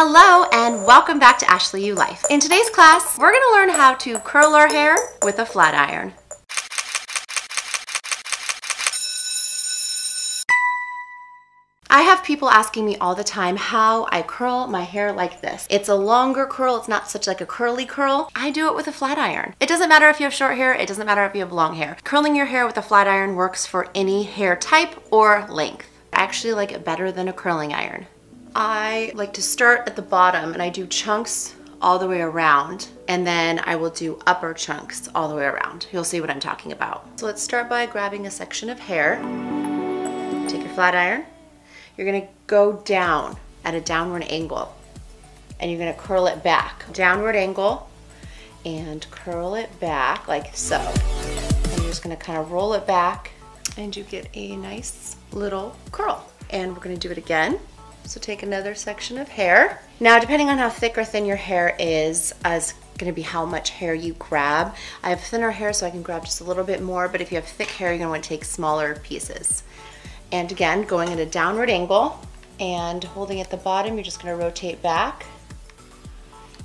Hello and welcome back to Ashley U Life. In today's class, we're gonna learn how to curl our hair with a flat iron. I have people asking me all the time how I curl my hair like this. It's a longer curl, it's not such like a curly curl. I do it with a flat iron. It doesn't matter if you have short hair, it doesn't matter if you have long hair. Curling your hair with a flat iron works for any hair type or length. I actually like it better than a curling iron. I like to start at the bottom and I do chunks all the way around and then I will do upper chunks all the way around. You'll see what I'm talking about. So let's start by grabbing a section of hair. Take your flat iron. You're gonna go down at a downward angle and you're gonna curl it back. Downward angle and curl it back like so. And you're just gonna kind of roll it back and you get a nice little curl. And we're gonna do it again. So take another section of hair. Now, depending on how thick or thin your hair is, is gonna be how much hair you grab. I have thinner hair, so I can grab just a little bit more, but if you have thick hair, you're gonna wanna take smaller pieces. And again, going at a downward angle and holding at the bottom, you're just gonna rotate back.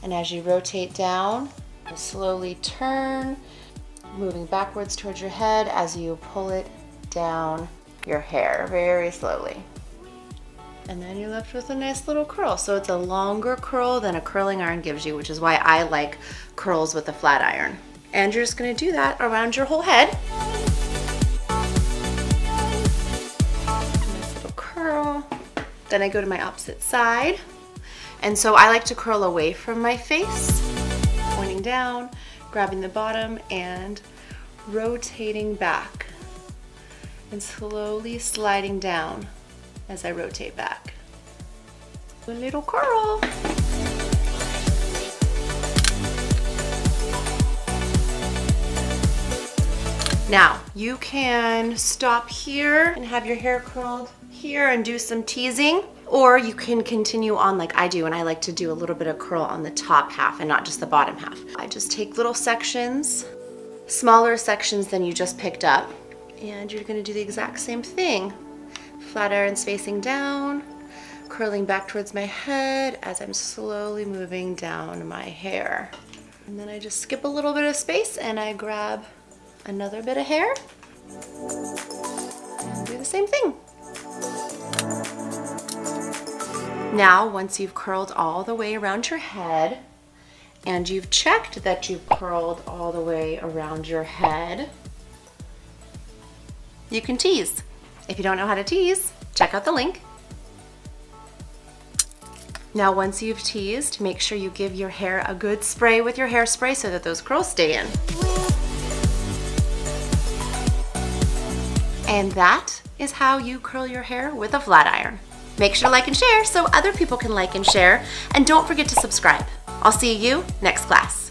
And as you rotate down, you slowly turn, moving backwards towards your head as you pull it down your hair very slowly. And then you're left with a nice little curl. So it's a longer curl than a curling iron gives you, which is why I like curls with a flat iron. And you're just gonna do that around your whole head. Nice little curl. Then I go to my opposite side. And so I like to curl away from my face, pointing down, grabbing the bottom and rotating back and slowly sliding down as I rotate back. A little curl. Now, you can stop here and have your hair curled here and do some teasing, or you can continue on like I do, and I like to do a little bit of curl on the top half and not just the bottom half. I just take little sections, smaller sections than you just picked up, and you're gonna do the exact same thing flat iron spacing down, curling back towards my head as I'm slowly moving down my hair. And then I just skip a little bit of space and I grab another bit of hair and do the same thing. Now, once you've curled all the way around your head and you've checked that you've curled all the way around your head, you can tease. If you don't know how to tease, check out the link. Now once you've teased, make sure you give your hair a good spray with your hairspray so that those curls stay in. And that is how you curl your hair with a flat iron. Make sure to like and share so other people can like and share. And don't forget to subscribe. I'll see you next class.